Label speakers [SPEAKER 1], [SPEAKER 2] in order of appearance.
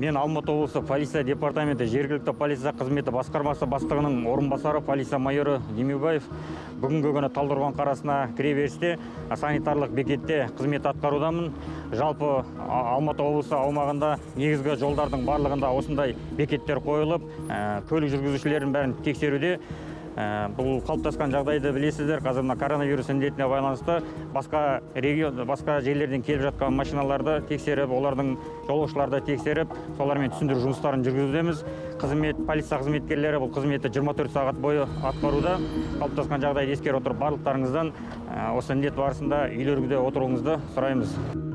[SPEAKER 1] мен алматы облысы полиция департаменті жергілікті полиция қызметі басқармасы бастығының орынбасары полиция майоры демеубаев бүгінгі күні талдықорған қарасына кіреберісте санитарлық бекетте қызмет атқарудамын. Жалпы алматы облысы аумағында негізгі жолдардың барлығында осындай бекеттер қойылып ә, көлік жүргізушілерін бәрін тексеруде. Бұл қалыптасқан жағдайды білесіздер. Қазір мына коронавирус індетіне байланысты басқа регион басқа жерлерден келіп жатқан машиналарды тексеріп олардың жолаушыларды тексеріп солармен түсіндіру жұмыстарын жүргізудеміз. Қызмет полиция қызметкерлері бұл қызметті 24 сағат бойы атқаруда. Қалыптасқан жағдайды ескере отырып барлықтарыңыздан ә, осы індет барысында үйлеріңізде отыруыңызды сұраймыз.